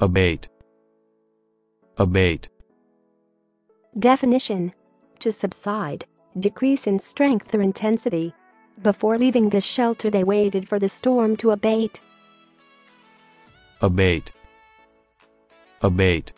Abate. Abate. Definition To subside, decrease in strength or intensity. Before leaving the shelter, they waited for the storm to abate. Abate. Abate.